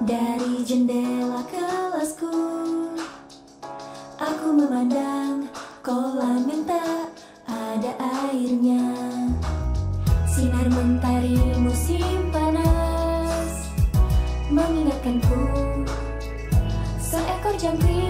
Dari jendela kelasku Aku memandang kolam yang tak ada airnya. Sinar mentari musim panas Mengingatkanku Seekor jangkrik.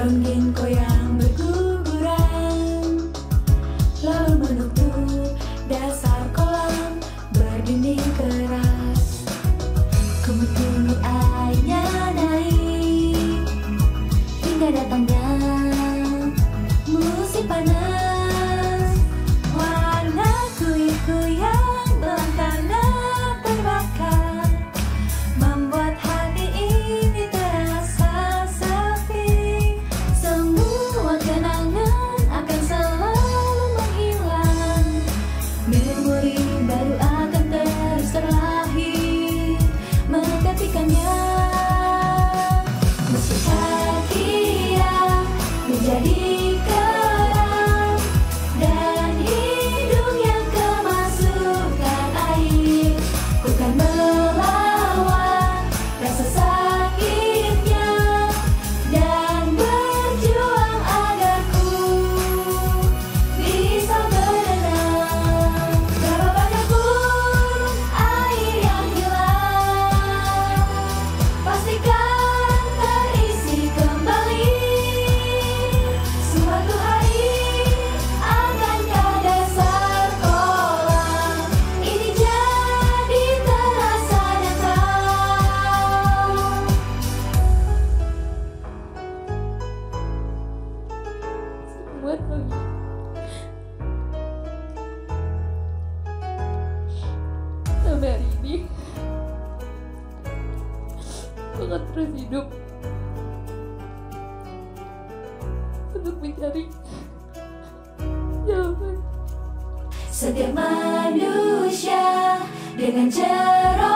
Jonggingko yang berguguran Lalu menutup dasar kolam Berdinding keras sampai hari ini. Gue akan terus hidup. Untuk mencari jawaban. Setiap manusia dengan cerah